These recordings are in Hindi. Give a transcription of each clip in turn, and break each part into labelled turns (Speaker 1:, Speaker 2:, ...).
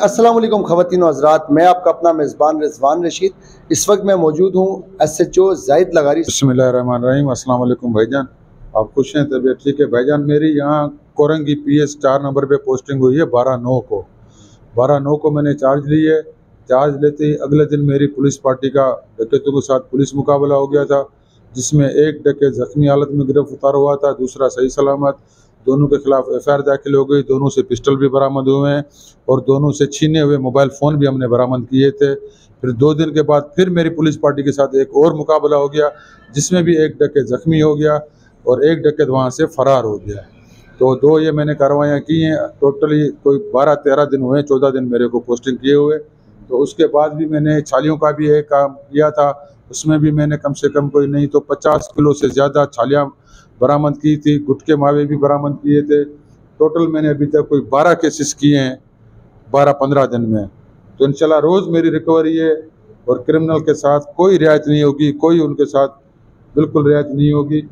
Speaker 1: अस्सलाम वालेकुम खवतिन हजरात। मैं आपका अपना मेज़बान रिजवान रशीद। इस वक्त मैं मौजूद हूँ एस एच ओ जाहिद लगारी
Speaker 2: बसमीम वालेकुम भाईजान। आप खुश हैं? तबीयत ठीक है? भाईजान, मेरी यहाँ कोरंगी पी एस चार नंबर पे पोस्टिंग हुई है बारह नौ को। बारह नौ को मैंने चार्ज ली है। चार्ज लेते ही अगले दिन मेरी पुलिस पार्टी का डकैतों के साथ पुलिस मुकाबला हो गया था, जिसमें एक डकैत जख्मी हालत में गिरफ़्तार हुआ था, दूसरा सही सलामत। दोनों के खिलाफ एफआईआर दाखिल हो गई, दोनों से पिस्टल भी बरामद हुए हैं और दोनों से छीने हुए मोबाइल फ़ोन भी हमने बरामद किए थे। फिर दो दिन के बाद फिर मेरी पुलिस पार्टी के साथ एक और मुकाबला हो गया, जिसमें भी एक डकैत ज़ख्मी हो गया और एक डकैत वहाँ से फ़रार हो गया। तो दो ये मैंने कार्रवाइयाँ की हैं, टोटली कोई बारह तेरह दिन हुए, चौदह दिन मेरे को पोस्टिंग किए हुए। तो उसके बाद भी मैंने छालियों का भी एक काम किया था उसमें भी मैंने कम से कम कोई नहीं तो पचास किलो से ज़्यादा छालियाँ बरामद की थी, गुटके मावे भी बरामद किए थे। टोटल मैंने अभी तक कोई बारह केसेस किए हैं, बारह पंद्रह दिन में। तो इनशाला रोज़ मेरी रिकवरी है और क्रिमिनल के साथ कोई रियायत नहीं होगी, कोई उनके साथ बिल्कुल रियायत नहीं होगी।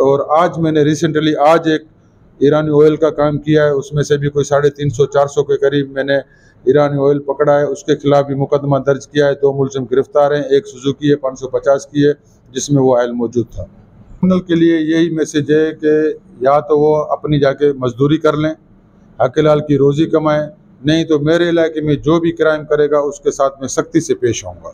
Speaker 2: और आज मैंने रिसेंटली आज एक ईरानी ऑयल का काम किया है, उसमें से भी कोई साढ़े तीन सौ, चार सौ के करीब मैंने ईरानी ऑयल पकड़ा है, उसके खिलाफ भी मुकदमा दर्ज किया है, दो मुलजिम गिरफ़्तार हैं, एक सुजुकी है, पाँच सौ पचास की है, जिसमें वो ऑयल मौजूद था। क्रिमिनल के लिए यही मैसेज है कि या तो वो अपनी जाके मजदूरी कर लें, हकीलाल की रोज़ी कमाएँ, नहीं तो मेरे इलाके में जो भी क्राइम करेगा, उसके साथ में सख्ती से पेश आऊँगा।